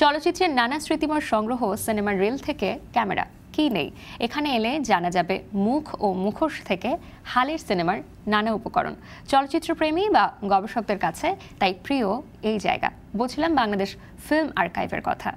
চলচ্চিত্রের নানা স্মৃতিময় সংগ্রহ সিনেমার রিল থেকে ক্যামেরা। কি নেই? এখানে এলে জানা যাবে মুখ ও মুখোশ থেকে হালের সিনেমার নানা উপকরণ। চলচ্চিত্রপ্রেমী বা গবেষকদের কাছে তাই প্রিয় এই জায়গা। বলছিলাম বাংলাদেশ ফিল্ম আর্কাইভের কথা।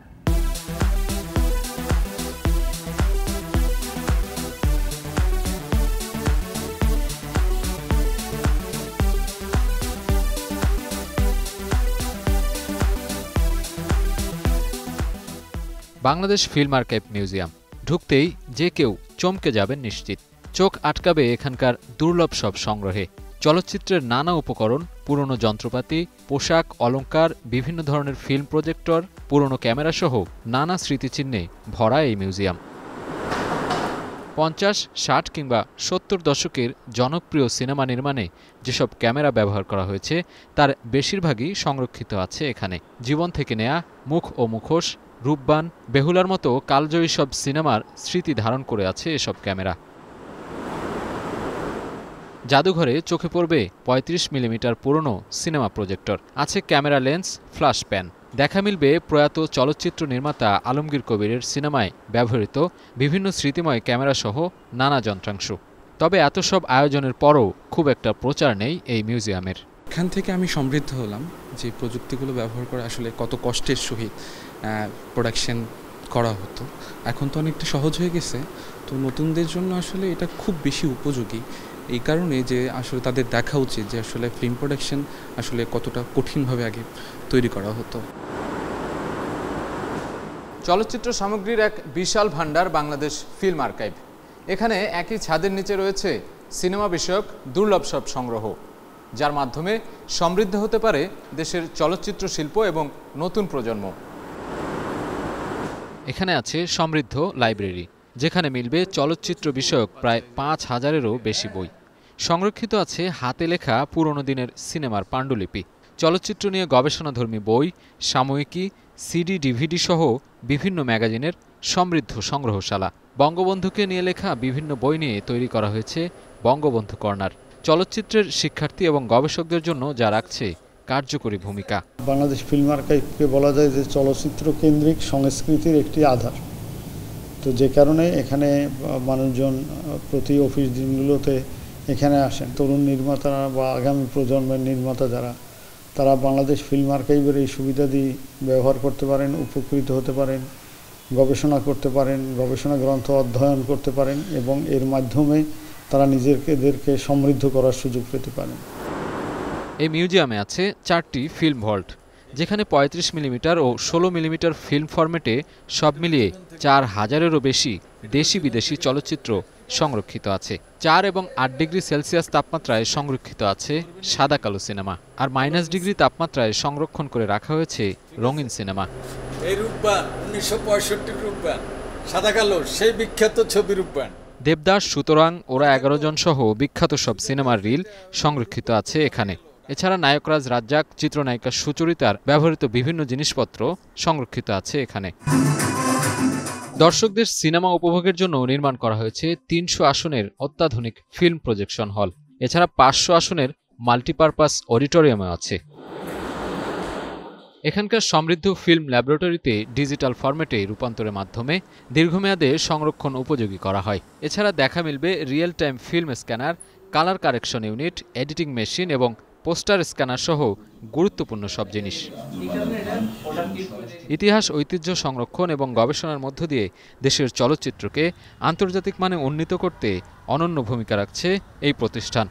Bangladesh film archive museum. ঢুকতেই যে কেউ চমকে যাবেন নিশ্চিত। চোখ আটকাবে এখানকার দুর্লভ সব সংগ্রহে। চলচ্চিত্রের নানা উপকরণ, পুরনো যন্ত্রপাতি, পোশাক, অলংকার, বিভিন্ন ধরনের ফিল্ম প্রজেক্টর, পুরনো ক্যামেরাসহ নানা স্মৃতিচিহ্নে ভরা এই মিউজিয়াম। পঞ্চাশ, ষাট কিংবা সত্তর দশকের জনপ্রিয় সিনেমা নির্মাণে যেসব ক্যামেরা ব্যবহার করা হয়েছে, তার বেশিরভাগই সংরক্ষিত আছে এখানে। জীবন থেকে নেয়া মুখ ও মুখোশ রূপবান, বেহুলার মতো কালজয়ী সব সিনেমার স্মৃতি ধারণ করে আছে এসব ক্যামেরা। জাদুঘরে চোখে পড়বে ৩৫ মিলিমিটার পুরনো সিনেমা প্রজেক্টর। আছে ক্যামেরা লেন্স ফ্ল্যাশ প্যান। দেখা মিলবে প্রয়াত চলচ্চিত্র নির্মাতা আলমগীর কবিরের সিনেমায় ব্যবহৃত বিভিন্ন স্মৃতিময় ক্যামেরাসহ নানা যন্ত্রাংশ। তবে এত সব আয়োজনের পরও খুব একটা প্রচার নেই এই মিউজিয়ামের। এখান থেকে আমি সমৃদ্ধ হলাম যে প্রযুক্তিগুলো ব্যবহার করে আসলে কত কষ্টের সহিত প্রোডাকশন করা হতো। এখন তো অনেকটা সহজ হয়ে গেছে। তো নতুনদের জন্য আসলে এটা খুব বেশি উপযোগী। এই কারণে যে আসলে তাদের দেখা উচিত যে আসলে ফিল্ম প্রোডাকশন আসলে কতটা কঠিনভাবে আগে তৈরি করা হতো। চলচ্চিত্র সামগ্রীর এক বিশাল ভাণ্ডার বাংলাদেশ ফিল্ম আর্কাইভ এখানে একই ছাদের নিচে রয়েছে সিনেমা বিষয়ক দুর্লভ সব সংগ্রহ। যার মাধ্যমে সমৃদ্ধ হতে পারে দেশের চলচ্চিত্র শিল্প এবং নতুন প্রজন্ম। এখানে আছে সমৃদ্ধ লাইব্রেরি, যেখানে মিলবে চলচ্চিত্র বিষয়ক প্রায় পাঁচ হাজারেরও বেশি বই। সংরক্ষিত আছে হাতে লেখা পুরনো দিনের সিনেমার পাণ্ডুলিপি। চলচ্চিত্র নিয়ে গবেষণাধর্মী বই, সাময়িকী, সিডি, ডিভিডি সহ বিভিন্ন ম্যাগাজিনের সমৃদ্ধ সংগ্রহশালা। বঙ্গবন্ধুকে নিয়ে লেখা বিভিন্ন বই নিয়ে তৈরি করা হয়েছে বঙ্গবন্ধু কর্নার। চলচ্চিত্রের শিক্ষার্থী এবং গবেষকদের জন্য যা রাখছে কার্যকরী ভূমিকা। বাংলাদেশ ফিল্ম আর্কাইভকে বলা যায় যে চলচ্চিত্র কেন্দ্রিক সংস্কৃতির একটি আধার। তো যে কারণে এখানে মানুষজন প্রতি অফিস দিনগুলোতে এখানে আসেন। তরুণ নির্মাতারা বা আগামী প্রজন্মের নির্মাতা যারা, তারা বাংলাদেশ ফিল্ম আর্কাইভের এই সুবিধাদি ব্যবহার করতে পারেন, উপকৃত হতে পারেন, গবেষণা করতে পারেন, গবেষণা গ্রন্থ অধ্যয়ন করতে পারেন এবং এর মাধ্যমে তারা নিজেদেরকে সমৃদ্ধ করার সুযোগ পেতে পারেন। এই মিউজিয়ামে আছে চারটি ফিল্ম ভল্ট যেখানে ৩৫ মিলিমিটার ও ষোলো মিলিমিটার ফিল্ম ফরম্যাটে সব মিলিয়ে চার হাজারেরও বেশি দেশি বিদেশি চলচ্চিত্র সংরক্ষিত আছে। চার এবং আট ডিগ্রি সেলসিয়াস তাপমাত্রায় সংরক্ষিত আছে সাদা কালো সিনেমা আর মাইনাস ডিগ্রি তাপমাত্রায় সংরক্ষণ করে রাখা হয়েছে রঙিন সিনেমা। এই রূপবান উনিশশো পঁয়ষট্টির রূপবান সাদা কালো সেই বিখ্যাত ছবি রূপবান। দেবদাস, সুতরাং ওরা এগারো জন সহ বিখ্যাত সব সিনেমার রিল সংরক্ষিত আছে এখানে। এছাড়া নায়করাজ রাজ্জাক, চিত্রনায়িকা সুচরিতার ব্যবহৃত বিভিন্ন জিনিসপত্র সংরক্ষিত আছে এখানে। দর্শকদের সিনেমা উপভোগের জন্য নির্মাণ করা হয়েছে তিনশো আসনের অত্যাধুনিক ফিল্ম প্রজেকশন হল। এছাড়া পাঁচশো আসনের মাল্টিপারপাস অডিটোরিয়ামও আছে। এখানকার সমৃদ্ধ ফিল্ম ল্যাবরেটরিতে ডিজিটাল ফরম্যাটে রূপান্তরের মাধ্যমে দীর্ঘমেয়াদে সংরক্ষণ উপযোগী করা হয়। এছাড়া দেখা মিলবে real time film scanner, colour correction unit, editing machine এবং পোস্টার স্ক্যানার সহ গুরুত্বপূর্ণ সব জিনিস। ইতিহাস, ঐতিহ্য সংরক্ষণ এবং গবেষণার মধ্য দিয়ে দেশের চলচ্চিত্রকে আন্তর্জাতিক মানে উন্নীত করতে অনন্য ভূমিকা রাখছে এই প্রতিষ্ঠান।